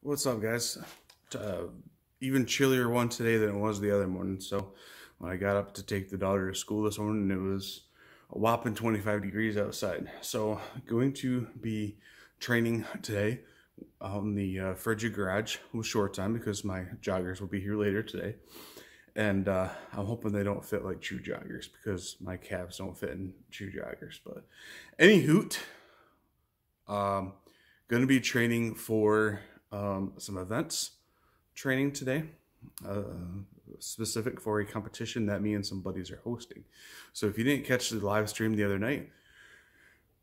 What's up, guys? Uh, even chillier one today than it was the other morning. So when I got up to take the daughter to school this morning, it was a whopping 25 degrees outside. So going to be training today on the uh, Frigid Garage with short time because my joggers will be here later today. And uh, I'm hoping they don't fit like true joggers because my calves don't fit in true joggers. But any hoot, um, going to be training for um, some events training today, uh, specific for a competition that me and some buddies are hosting. So if you didn't catch the live stream the other night,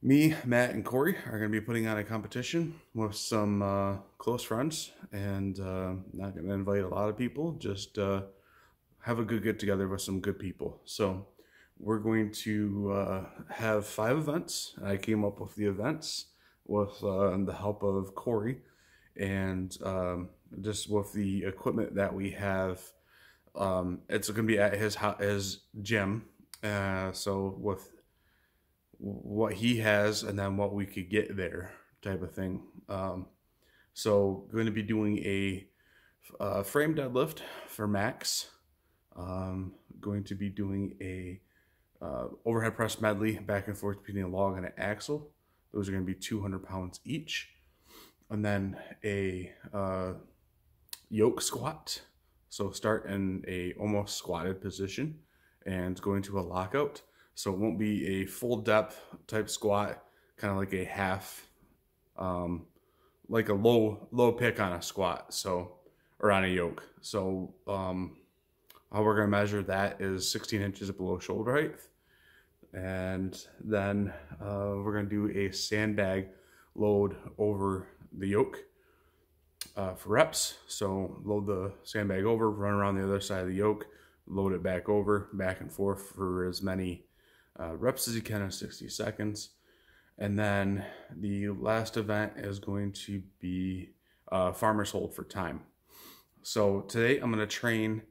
me, Matt, and Corey are going to be putting on a competition with some uh, close friends, and uh, not going to invite a lot of people. Just uh, have a good get together with some good people. So we're going to uh, have five events. I came up with the events with uh, the help of Corey and um, just with the equipment that we have. Um, it's going to be at his his gym. Uh, so with what he has and then what we could get there type of thing. Um, so going to be doing a, a frame deadlift for max um, going to be doing a uh, overhead press medley back and forth between a log and an axle. Those are going to be 200 pounds each. And then a uh, yoke squat. So start in a almost squatted position and going to a lockout. So it won't be a full depth type squat, kind of like a half, um, like a low low pick on a squat. So or on a yoke. So um, how we're going to measure that is 16 inches below shoulder height. And then uh, we're going to do a sandbag load over the yoke uh, for reps. So load the sandbag over, run around the other side of the yoke, load it back over, back and forth for as many uh, reps as you can in 60 seconds. And then the last event is going to be uh, farmer's hold for time. So today I'm going to train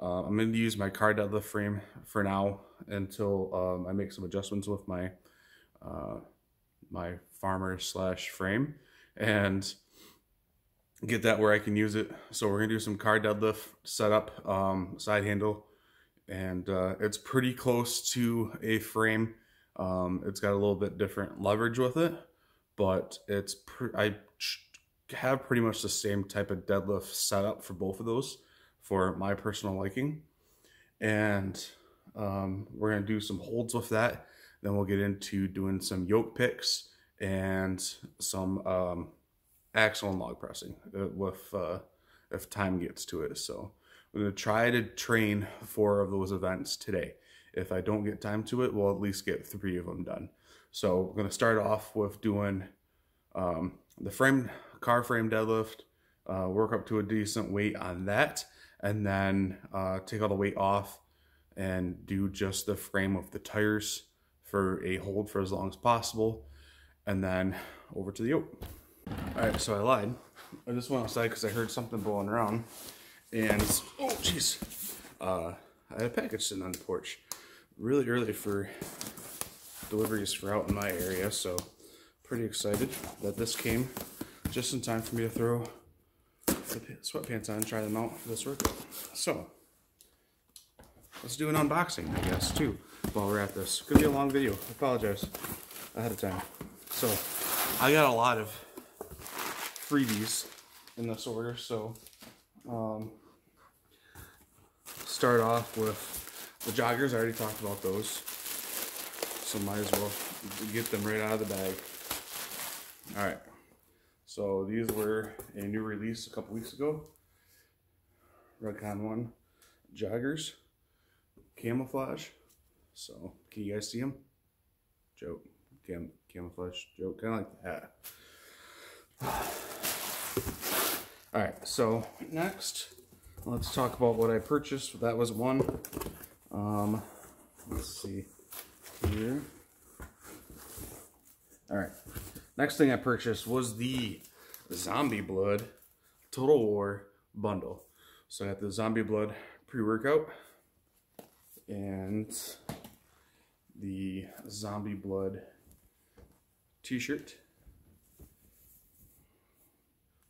uh, I'm going to use my car deadlift frame for now until um, I make some adjustments with my uh, my farmer slash frame and get that where I can use it. So we're to do some car deadlift setup, um, side handle, and uh, it's pretty close to a frame. Um, it's got a little bit different leverage with it, but it's I have pretty much the same type of deadlift setup for both of those for my personal liking. And um, we're to do some holds with that. Then we'll get into doing some yoke picks and some um, axle and log pressing uh, with uh, if time gets to it. So I'm going to try to train four of those events today. If I don't get time to it, we'll at least get three of them done. So we're going to start off with doing um, the frame car frame deadlift, uh, work up to a decent weight on that and then uh, take all the weight off and do just the frame of the tires for a hold for as long as possible and then over to the yoke. All right, so I lied. I just went outside because I heard something blowing around and oh jeez, uh, I had a package sitting on the porch really early for deliveries for out in my area, so pretty excited that this came just in time for me to throw the sweatpants on and try them out for this workout. So, let's do an unboxing, I guess, too, while we're at this. Could be a long video. I apologize ahead of time. So, I got a lot of freebies in this order, so um, start off with the joggers. I already talked about those, so might as well get them right out of the bag. All right. So these were a new release a couple weeks ago. Redcon 1 joggers, camouflage. So can you guys see them? Joke, Cam camouflage joke, kind of like that. All right, so next, let's talk about what I purchased. That was one. Um, let's see here. All right, Next thing I purchased was the Zombie Blood Total War bundle. So I got the Zombie Blood pre-workout and the Zombie Blood t-shirt.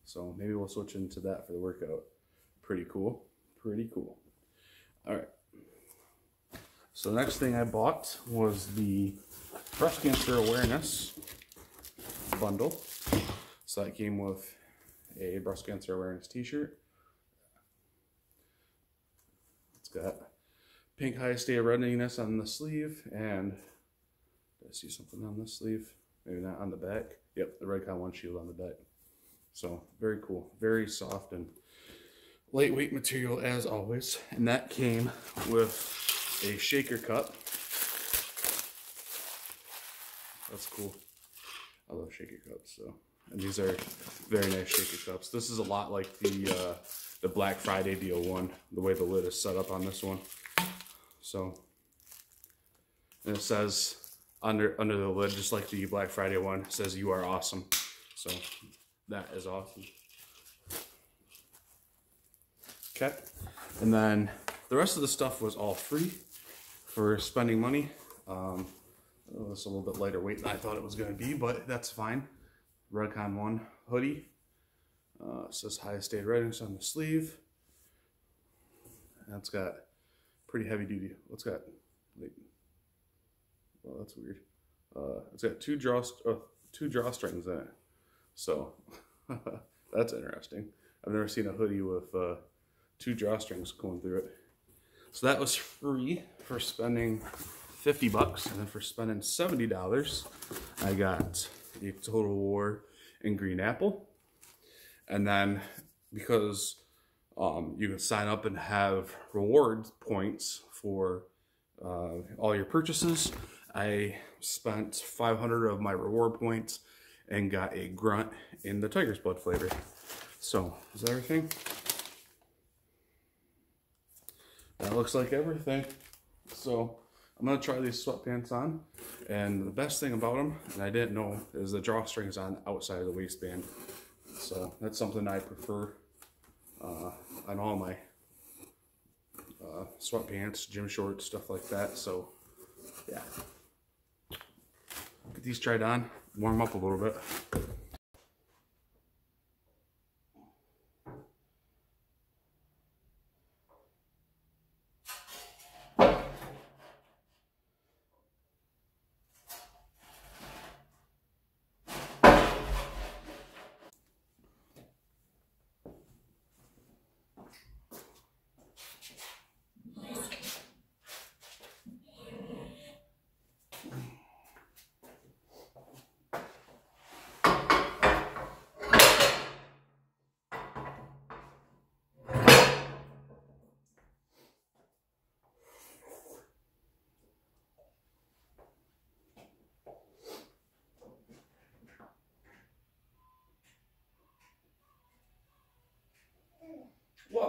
So maybe we'll switch into that for the workout. Pretty cool. Pretty cool. All right. So the next thing I bought was the breast cancer awareness bundle. So that came with a breast cancer awareness t-shirt. It's got pink highest day of readiness on the sleeve and I see something on this sleeve? Maybe not on the back. Yep, the Redcon One Shield on the back. So very cool, very soft and lightweight material as always. And that came with a shaker cup. That's cool. I love shaker cups, so. And these are very nice shaker cups. This is a lot like the uh, the Black Friday deal one, the way the lid is set up on this one. So, and it says under under the lid, just like the Black Friday one, says "You are awesome." So that is awesome. Okay, and then the rest of the stuff was all free for spending money. Um, it was a little bit lighter weight than I thought it was going to be, but that's fine. Redcon One hoodie. Uh, says highest state readiness on the sleeve. That's got pretty heavy duty. What's got like? Well, that's weird. Uh, it's got two draw uh, two drawstrings in it, so that's interesting. I've never seen a hoodie with uh, two drawstrings going through it. So that was free for spending 50 bucks, and then for spending $70, I got a Total War in Green Apple. And then because um, you can sign up and have reward points for uh, all your purchases, I spent 500 of my reward points and got a grunt in the Tiger's Blood flavor. So, is that everything? That looks like everything. So, I'm gonna try these sweatpants on. And the best thing about them, and I didn't know, is the drawstrings on the outside of the waistband. So that's something I prefer uh, on all my uh, sweatpants, gym shorts, stuff like that. So yeah, these tried on, warm up a little bit.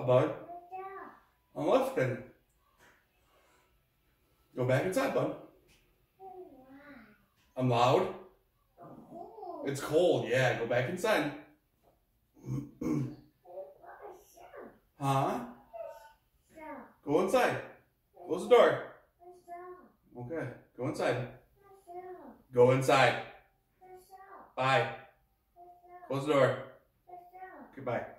What, bud? I'm lifting. Go back inside, bud. I'm loud. It's cold, yeah. Go back inside. huh? Go inside. Close the door. Okay, go inside. Go inside. Bye. Close the door. Goodbye.